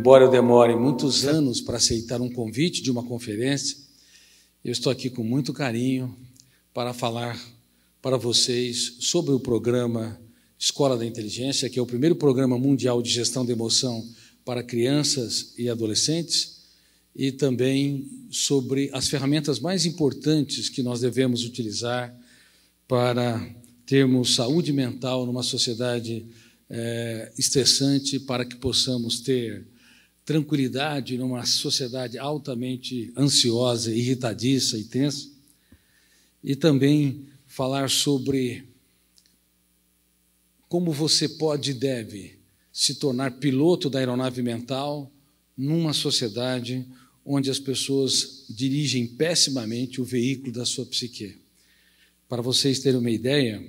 embora eu demore muitos anos para aceitar um convite de uma conferência, eu estou aqui com muito carinho para falar para vocês sobre o programa Escola da Inteligência, que é o primeiro programa mundial de gestão de emoção para crianças e adolescentes, e também sobre as ferramentas mais importantes que nós devemos utilizar para termos saúde mental numa sociedade é, estressante, para que possamos ter tranquilidade numa sociedade altamente ansiosa, irritadiça e tensa, e também falar sobre como você pode e deve se tornar piloto da aeronave mental numa sociedade onde as pessoas dirigem pessimamente o veículo da sua psique. Para vocês terem uma ideia,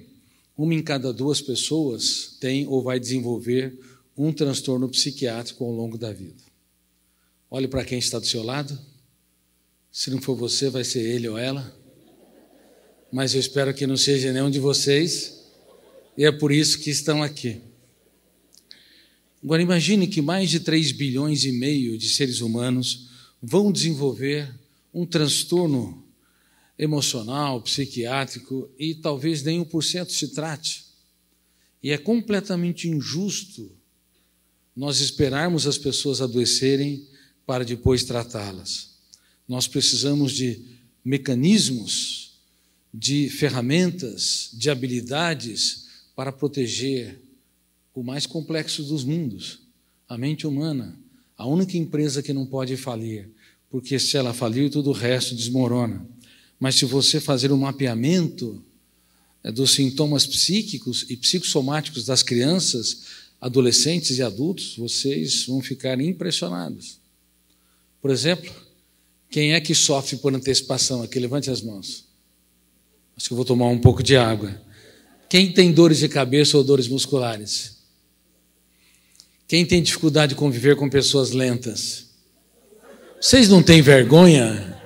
uma em cada duas pessoas tem ou vai desenvolver um transtorno psiquiátrico ao longo da vida. Olhe para quem está do seu lado. Se não for você, vai ser ele ou ela. Mas eu espero que não seja nenhum de vocês. E é por isso que estão aqui. Agora imagine que mais de 3 bilhões e meio de seres humanos vão desenvolver um transtorno emocional, psiquiátrico e talvez nem um por cento se trate. E é completamente injusto nós esperarmos as pessoas adoecerem para depois tratá-las. Nós precisamos de mecanismos, de ferramentas, de habilidades para proteger o mais complexo dos mundos, a mente humana, a única empresa que não pode falir, porque se ela falir, todo o resto desmorona. Mas se você fazer um mapeamento é, dos sintomas psíquicos e psicossomáticos das crianças, adolescentes e adultos, vocês vão ficar impressionados. Por exemplo, quem é que sofre por antecipação aqui? Levante as mãos. Acho que eu vou tomar um pouco de água. Quem tem dores de cabeça ou dores musculares? Quem tem dificuldade de conviver com pessoas lentas? Vocês não têm vergonha?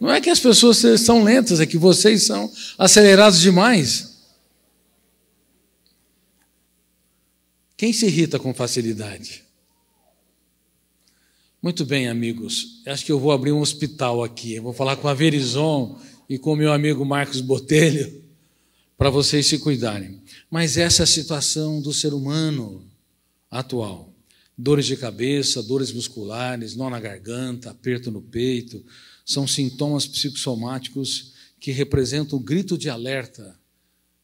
Não é que as pessoas são lentas, é que vocês são acelerados demais. Quem se irrita com facilidade? Muito bem, amigos. Acho que eu vou abrir um hospital aqui. Eu vou falar com a Verizon e com o meu amigo Marcos Botelho para vocês se cuidarem. Mas essa é a situação do ser humano atual. Dores de cabeça, dores musculares, nó na garganta, aperto no peito, são sintomas psicossomáticos que representam o grito de alerta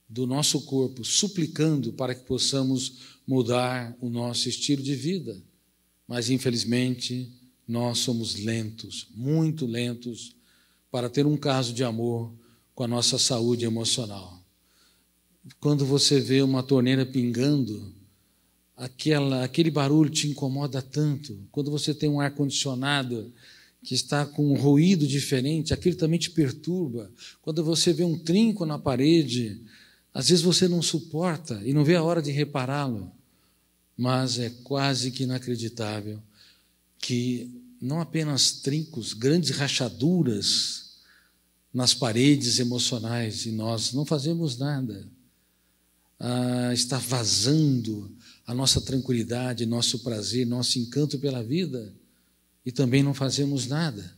do nosso corpo, suplicando para que possamos mudar o nosso estilo de vida mas infelizmente nós somos lentos, muito lentos, para ter um caso de amor com a nossa saúde emocional. Quando você vê uma torneira pingando, aquela, aquele barulho te incomoda tanto. Quando você tem um ar-condicionado que está com um ruído diferente, aquilo também te perturba. Quando você vê um trinco na parede, às vezes você não suporta e não vê a hora de repará-lo mas é quase que inacreditável que não apenas trincos, grandes rachaduras nas paredes emocionais e nós não fazemos nada. Ah, está vazando a nossa tranquilidade, nosso prazer, nosso encanto pela vida e também não fazemos nada.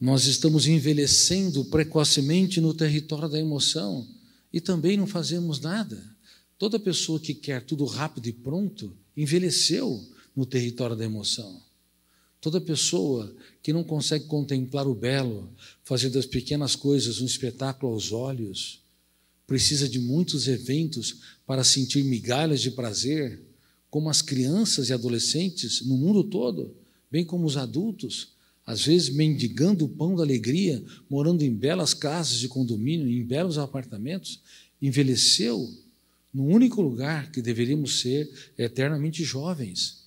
Nós estamos envelhecendo precocemente no território da emoção e também não fazemos nada. Toda pessoa que quer tudo rápido e pronto envelheceu no território da emoção. Toda pessoa que não consegue contemplar o belo, fazer das pequenas coisas um espetáculo aos olhos, precisa de muitos eventos para sentir migalhas de prazer, como as crianças e adolescentes no mundo todo, bem como os adultos, às vezes mendigando o pão da alegria, morando em belas casas de condomínio, em belos apartamentos, envelheceu no único lugar que deveríamos ser eternamente jovens.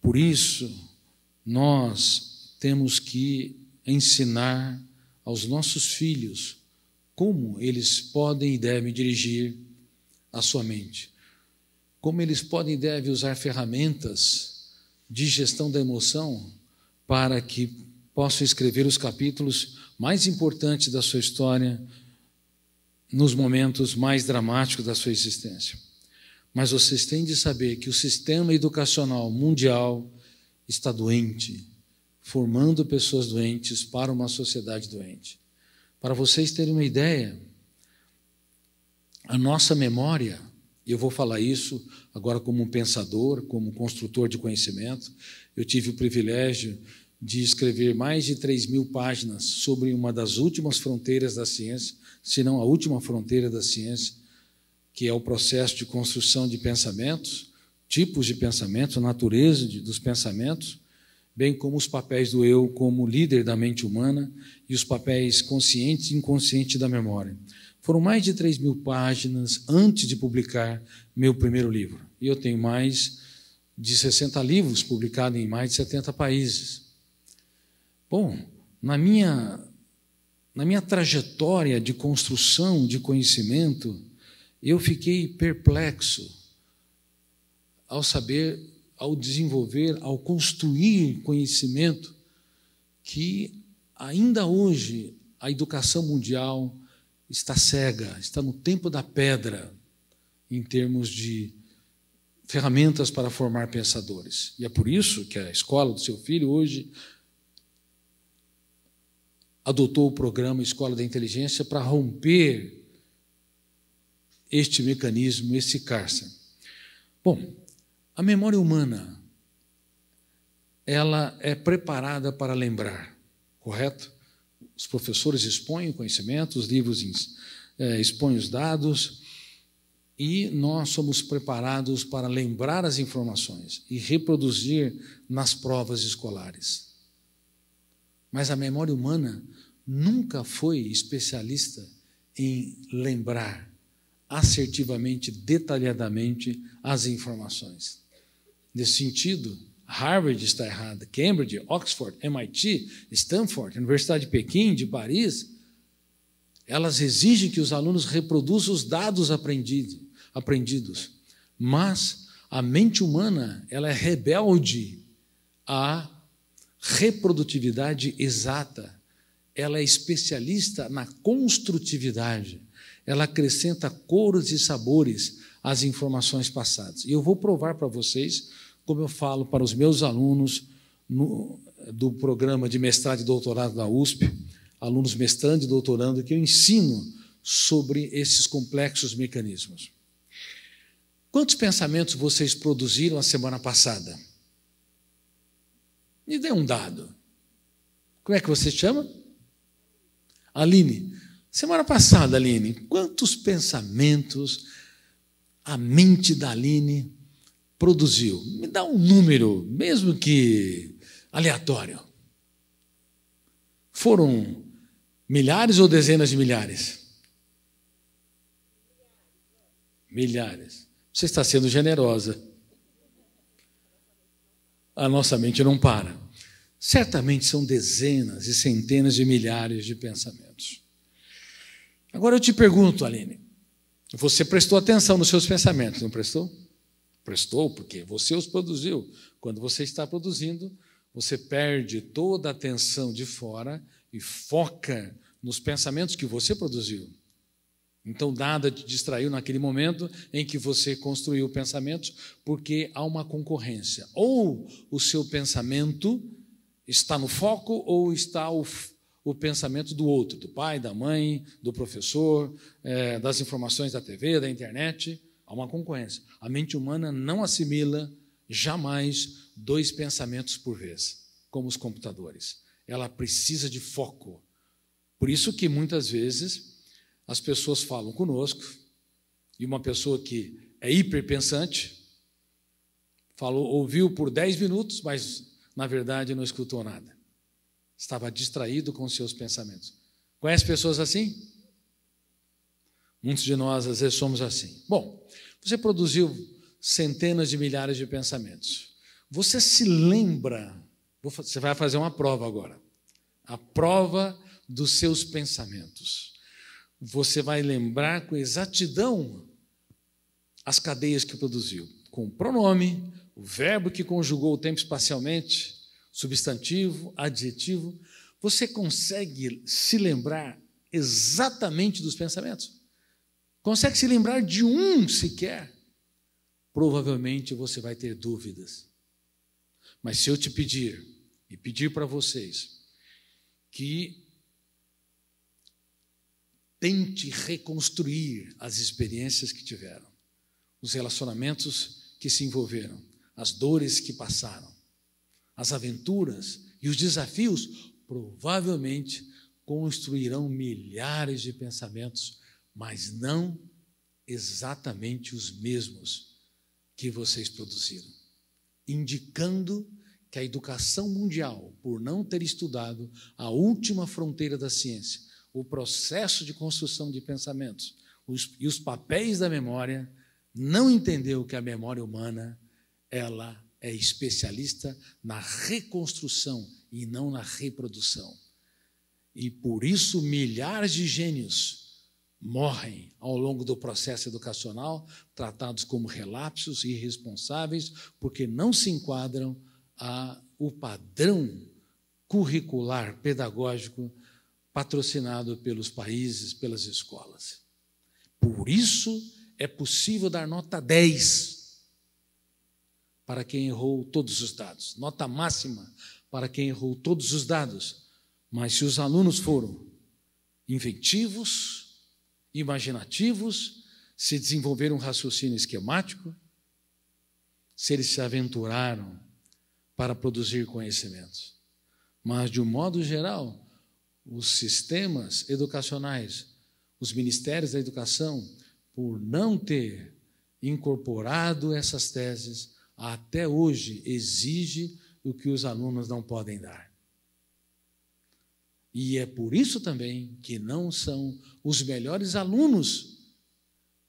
Por isso, nós temos que ensinar aos nossos filhos como eles podem e devem dirigir a sua mente, como eles podem e devem usar ferramentas de gestão da emoção para que possam escrever os capítulos mais importantes da sua história nos momentos mais dramáticos da sua existência. Mas vocês têm de saber que o sistema educacional mundial está doente, formando pessoas doentes para uma sociedade doente. Para vocês terem uma ideia, a nossa memória, eu vou falar isso agora como um pensador, como construtor de conhecimento, eu tive o privilégio de escrever mais de 3 mil páginas sobre uma das últimas fronteiras da ciência, se não a última fronteira da ciência, que é o processo de construção de pensamentos, tipos de pensamento, natureza dos pensamentos, bem como os papéis do eu como líder da mente humana e os papéis conscientes e inconscientes da memória. Foram mais de 3 mil páginas antes de publicar meu primeiro livro. E eu tenho mais de 60 livros publicados em mais de 70 países. Bom, na minha, na minha trajetória de construção de conhecimento, eu fiquei perplexo ao saber, ao desenvolver, ao construir conhecimento que ainda hoje a educação mundial está cega, está no tempo da pedra em termos de ferramentas para formar pensadores. E é por isso que a escola do seu filho hoje adotou o programa Escola da Inteligência para romper este mecanismo, esse cárcere. Bom, a memória humana ela é preparada para lembrar, correto? Os professores expõem o conhecimento, os livros é, expõem os dados, e nós somos preparados para lembrar as informações e reproduzir nas provas escolares. Mas a memória humana nunca foi especialista em lembrar assertivamente, detalhadamente as informações. Nesse sentido, Harvard está errada, Cambridge, Oxford, MIT, Stanford, Universidade de Pequim, de Paris, elas exigem que os alunos reproduzam os dados aprendidos, mas a mente humana ela é rebelde à reprodutividade exata. Ela é especialista na construtividade ela acrescenta cores e sabores às informações passadas. E eu vou provar para vocês, como eu falo para os meus alunos no, do programa de mestrado e doutorado da USP, alunos mestrando e doutorando, que eu ensino sobre esses complexos mecanismos. Quantos pensamentos vocês produziram a semana passada? Me dê um dado. Como é que você chama? Aline. Semana passada, Aline, quantos pensamentos a mente da Aline produziu? Me dá um número, mesmo que aleatório. Foram milhares ou dezenas de milhares? Milhares. Você está sendo generosa. A nossa mente não para. Certamente são dezenas e centenas de milhares de pensamentos. Agora eu te pergunto, Aline, você prestou atenção nos seus pensamentos, não prestou? Prestou, porque você os produziu. Quando você está produzindo, você perde toda a atenção de fora e foca nos pensamentos que você produziu. Então, nada te distraiu naquele momento em que você construiu pensamentos, porque há uma concorrência. Ou o seu pensamento está no foco, ou está o o pensamento do outro, do pai, da mãe, do professor, é, das informações da TV, da internet. Há uma concorrência. A mente humana não assimila jamais dois pensamentos por vez, como os computadores. Ela precisa de foco. Por isso que muitas vezes as pessoas falam conosco e uma pessoa que é hiperpensante falou, ouviu por 10 minutos, mas na verdade não escutou nada. Estava distraído com seus pensamentos. Conhece pessoas assim? Muitos de nós, às vezes, somos assim. Bom, você produziu centenas de milhares de pensamentos. Você se lembra, você vai fazer uma prova agora. A prova dos seus pensamentos. Você vai lembrar com exatidão as cadeias que produziu, com o pronome, o verbo que conjugou o tempo espacialmente, substantivo, adjetivo, você consegue se lembrar exatamente dos pensamentos? Consegue se lembrar de um sequer? provavelmente você vai ter dúvidas. Mas se eu te pedir, e pedir para vocês, que tente reconstruir as experiências que tiveram, os relacionamentos que se envolveram, as dores que passaram, as aventuras e os desafios, provavelmente construirão milhares de pensamentos, mas não exatamente os mesmos que vocês produziram, indicando que a educação mundial, por não ter estudado a última fronteira da ciência, o processo de construção de pensamentos os, e os papéis da memória, não entendeu que a memória humana ela é especialista na reconstrução e não na reprodução. E por isso milhares de gênios morrem ao longo do processo educacional, tratados como relapsos irresponsáveis, porque não se enquadram a o padrão curricular pedagógico patrocinado pelos países, pelas escolas. Por isso é possível dar nota 10 para quem errou todos os dados, nota máxima para quem errou todos os dados. Mas se os alunos foram inventivos, imaginativos, se desenvolveram um raciocínio esquemático, se eles se aventuraram para produzir conhecimentos. Mas, de um modo geral, os sistemas educacionais, os ministérios da educação, por não ter incorporado essas teses, até hoje exige o que os alunos não podem dar. E é por isso também que não são os melhores alunos,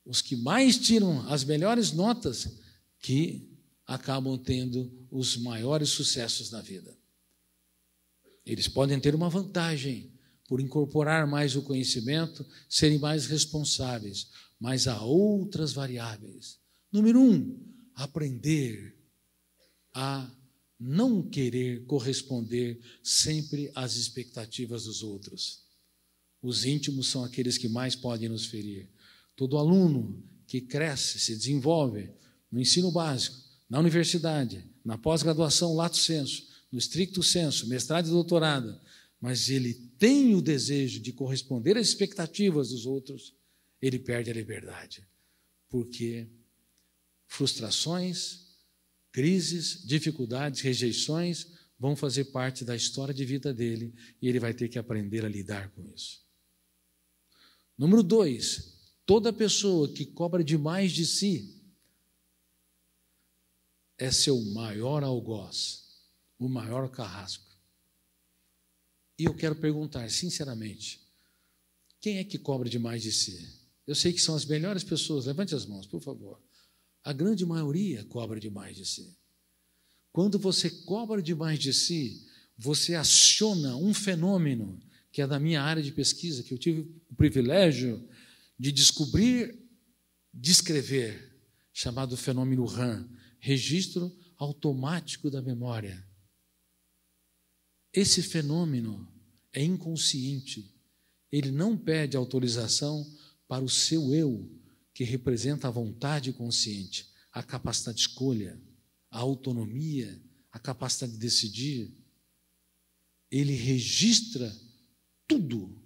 os que mais tiram as melhores notas, que acabam tendo os maiores sucessos na vida. Eles podem ter uma vantagem por incorporar mais o conhecimento, serem mais responsáveis, mas há outras variáveis. Número um, aprender a não querer corresponder sempre às expectativas dos outros. Os íntimos são aqueles que mais podem nos ferir. Todo aluno que cresce, se desenvolve no ensino básico, na universidade, na pós-graduação, lato senso, no estricto senso, mestrado e doutorado, mas ele tem o desejo de corresponder às expectativas dos outros, ele perde a liberdade. Porque frustrações, crises, dificuldades, rejeições vão fazer parte da história de vida dele e ele vai ter que aprender a lidar com isso. Número dois, toda pessoa que cobra demais de si é seu maior algoz, o maior carrasco. E eu quero perguntar, sinceramente, quem é que cobra demais de si? Eu sei que são as melhores pessoas, levante as mãos, por favor. A grande maioria cobra demais de si. Quando você cobra demais de si, você aciona um fenômeno que é da minha área de pesquisa, que eu tive o privilégio de descobrir, descrever, chamado fenômeno RAM, registro automático da memória. Esse fenômeno é inconsciente. Ele não pede autorização para o seu eu, que representa a vontade consciente, a capacidade de escolha, a autonomia, a capacidade de decidir. Ele registra tudo,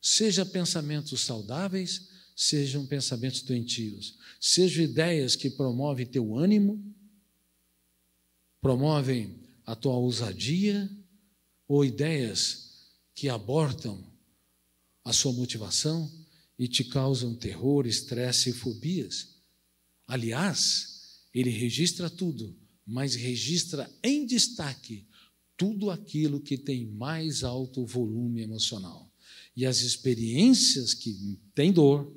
seja pensamentos saudáveis, sejam pensamentos doentios, sejam ideias que promovem teu ânimo, promovem a tua ousadia ou ideias que abortam a sua motivação e te causam terror, estresse e fobias. Aliás, ele registra tudo, mas registra em destaque tudo aquilo que tem mais alto volume emocional. E as experiências que têm dor,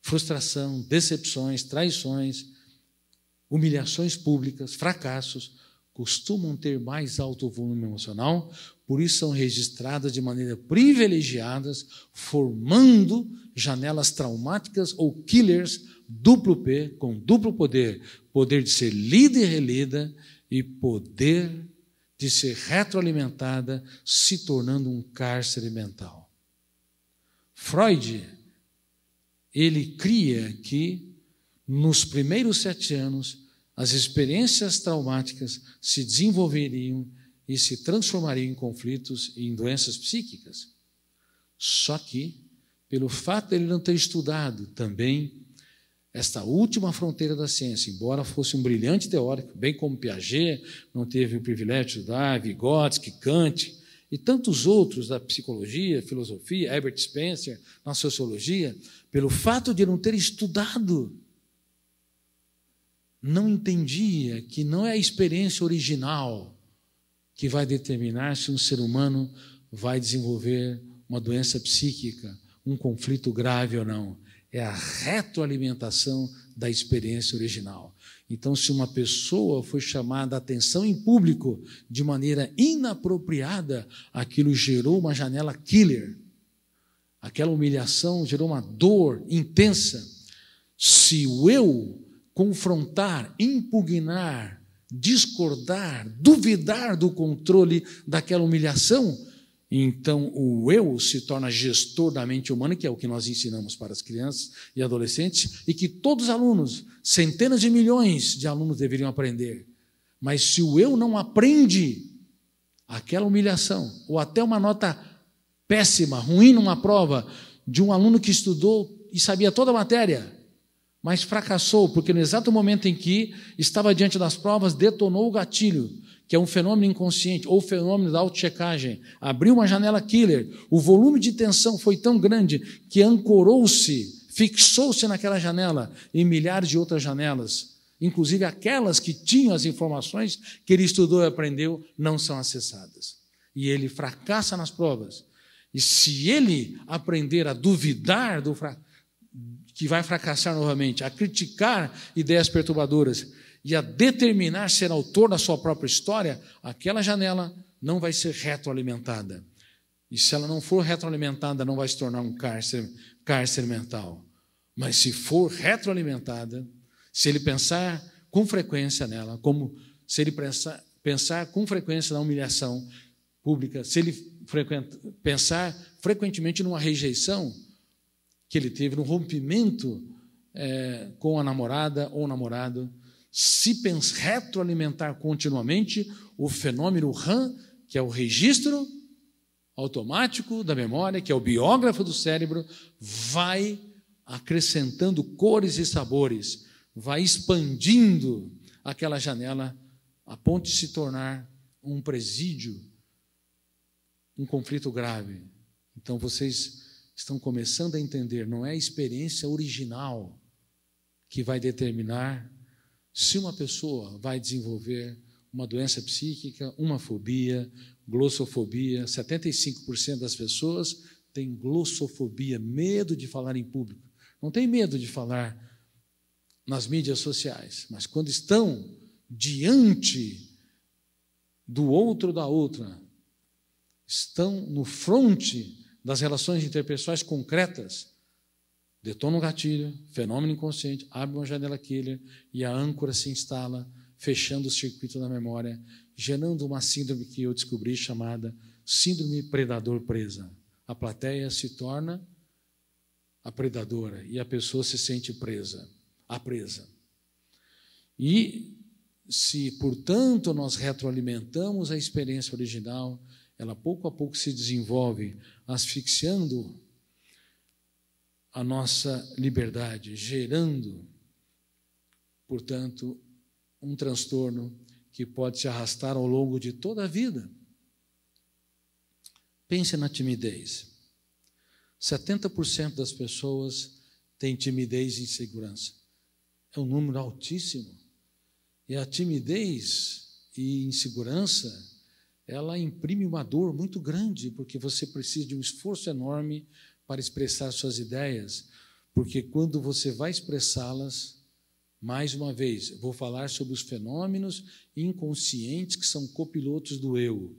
frustração, decepções, traições, humilhações públicas, fracassos, costumam ter mais alto volume emocional, por isso são registradas de maneira privilegiadas, formando janelas traumáticas ou killers duplo P, com duplo poder: poder de ser lida e relida e poder de ser retroalimentada, se tornando um cárcere mental. Freud, ele cria que nos primeiros sete anos, as experiências traumáticas se desenvolveriam e se transformariam em conflitos e em doenças psíquicas. Só que, pelo fato de ele não ter estudado também esta última fronteira da ciência, embora fosse um brilhante teórico, bem como Piaget, não teve o privilégio de estudar, Vygotsky, Kant e tantos outros da psicologia, filosofia, Herbert Spencer, na sociologia, pelo fato de não ter estudado, não entendia que não é a experiência original que vai determinar se um ser humano vai desenvolver uma doença psíquica, um conflito grave ou não. É a retroalimentação da experiência original. Então, se uma pessoa foi chamada a atenção em público de maneira inapropriada, aquilo gerou uma janela killer. Aquela humilhação gerou uma dor intensa. Se o eu confrontar, impugnar, discordar, duvidar do controle daquela humilhação, então o eu se torna gestor da mente humana, que é o que nós ensinamos para as crianças e adolescentes, e que todos os alunos, centenas de milhões de alunos deveriam aprender. Mas se o eu não aprende aquela humilhação, ou até uma nota péssima, ruim numa prova, de um aluno que estudou e sabia toda a matéria, mas fracassou, porque no exato momento em que estava diante das provas, detonou o gatilho, que é um fenômeno inconsciente, ou fenômeno da autochecagem. Abriu uma janela killer, o volume de tensão foi tão grande que ancorou-se, fixou-se naquela janela, em milhares de outras janelas, inclusive aquelas que tinham as informações que ele estudou e aprendeu, não são acessadas. E ele fracassa nas provas. E se ele aprender a duvidar do fracasso, que vai fracassar novamente, a criticar ideias perturbadoras e a determinar ser autor da sua própria história, aquela janela não vai ser retroalimentada. E se ela não for retroalimentada, não vai se tornar um cárcere, cárcere mental. Mas se for retroalimentada, se ele pensar com frequência nela, como se ele pensar, pensar com frequência na humilhação pública, se ele pensar frequentemente numa rejeição, que ele teve no rompimento é, com a namorada ou namorado, se retroalimentar continuamente o fenômeno RAM, que é o registro automático da memória, que é o biógrafo do cérebro, vai acrescentando cores e sabores, vai expandindo aquela janela a ponto de se tornar um presídio, um conflito grave. Então vocês estão começando a entender, não é a experiência original que vai determinar se uma pessoa vai desenvolver uma doença psíquica, uma fobia, glossofobia. 75% das pessoas têm glossofobia, medo de falar em público. Não tem medo de falar nas mídias sociais, mas quando estão diante do outro da outra, estão no fronte das relações interpessoais concretas, detona um gatilho, fenômeno inconsciente, abre uma janela killer e a âncora se instala, fechando o circuito da memória, gerando uma síndrome que eu descobri chamada síndrome predador-presa. A plateia se torna a predadora e a pessoa se sente presa, a presa. E se, portanto, nós retroalimentamos a experiência original, ela pouco a pouco se desenvolve, asfixiando a nossa liberdade, gerando, portanto, um transtorno que pode se arrastar ao longo de toda a vida. Pense na timidez. 70% das pessoas têm timidez e insegurança. É um número altíssimo. E a timidez e insegurança ela imprime uma dor muito grande, porque você precisa de um esforço enorme para expressar suas ideias, porque quando você vai expressá-las, mais uma vez, vou falar sobre os fenômenos inconscientes que são copilotos do eu.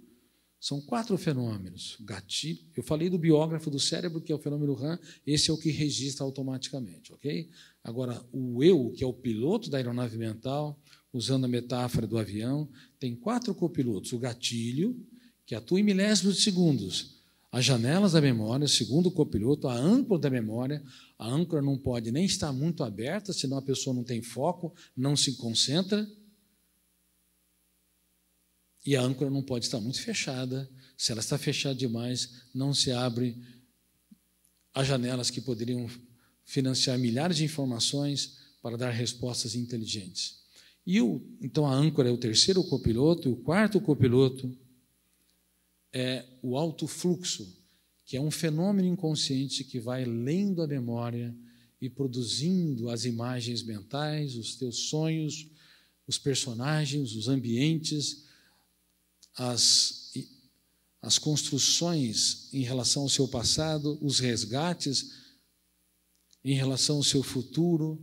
São quatro fenômenos. Gatilho, eu falei do biógrafo do cérebro, que é o fenômeno RAM, esse é o que registra automaticamente, ok? Agora, o eu, que é o piloto da aeronave mental, usando a metáfora do avião, tem quatro copilotos: o gatilho, que atua em milésimos de segundos, As janelas da memória, segundo o copiloto, a âncora da memória, a âncora não pode nem estar muito aberta, senão a pessoa não tem foco, não se concentra. E a âncora não pode estar muito fechada. Se ela está fechada demais, não se abre as janelas que poderiam financiar milhares de informações para dar respostas inteligentes. E o, então a âncora é o terceiro copiloto, e o quarto copiloto é o alto fluxo, que é um fenômeno inconsciente que vai lendo a memória e produzindo as imagens mentais, os teus sonhos, os personagens, os ambientes, as, as construções em relação ao seu passado, os resgates em relação ao seu futuro.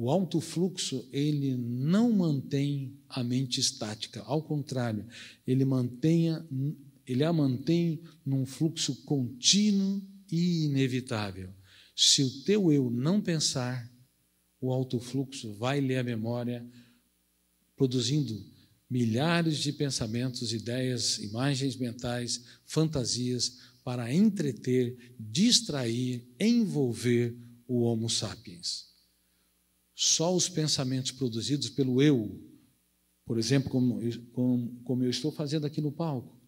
O alto fluxo, ele não mantém a mente estática, ao contrário, ele mantenha ele a mantém num fluxo contínuo e inevitável. Se o teu eu não pensar, o alto fluxo vai ler a memória, produzindo milhares de pensamentos, ideias, imagens mentais, fantasias para entreter, distrair, envolver o Homo sapiens. Só os pensamentos produzidos pelo eu, por exemplo, como, como, como eu estou fazendo aqui no palco,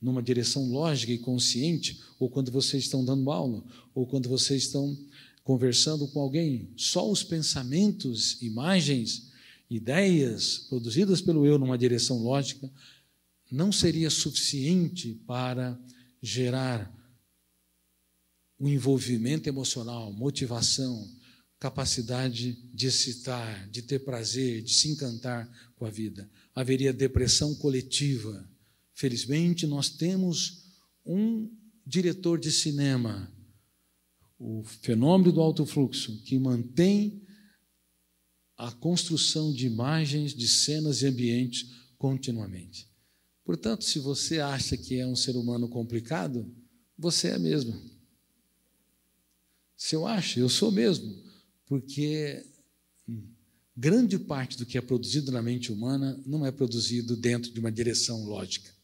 numa direção lógica e consciente, ou quando vocês estão dando aula, ou quando vocês estão conversando com alguém, só os pensamentos, imagens, ideias produzidas pelo eu numa direção lógica não seria suficiente para gerar um envolvimento emocional, motivação, capacidade de excitar, de ter prazer, de se encantar com a vida. Haveria depressão coletiva Felizmente, nós temos um diretor de cinema, o fenômeno do alto fluxo, que mantém a construção de imagens, de cenas e ambientes continuamente. Portanto, se você acha que é um ser humano complicado, você é mesmo. Se eu acho, eu sou mesmo, porque grande parte do que é produzido na mente humana não é produzido dentro de uma direção lógica.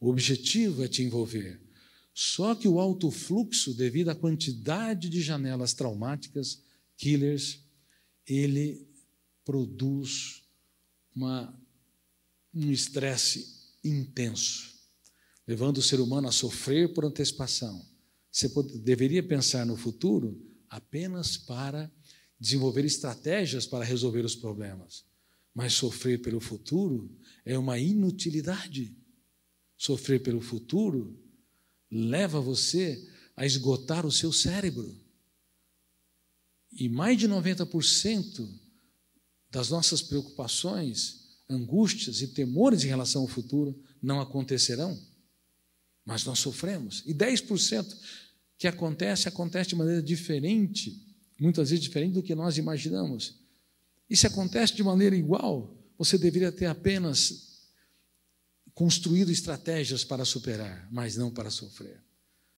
O objetivo é te envolver. Só que o alto fluxo, devido à quantidade de janelas traumáticas, killers, ele produz uma, um estresse intenso, levando o ser humano a sofrer por antecipação. Você pode, deveria pensar no futuro apenas para desenvolver estratégias para resolver os problemas. Mas sofrer pelo futuro é uma inutilidade sofrer pelo futuro leva você a esgotar o seu cérebro. E mais de 90% das nossas preocupações, angústias e temores em relação ao futuro não acontecerão, mas nós sofremos. E 10% que acontece, acontece de maneira diferente, muitas vezes diferente do que nós imaginamos. E se acontece de maneira igual, você deveria ter apenas construído estratégias para superar, mas não para sofrer.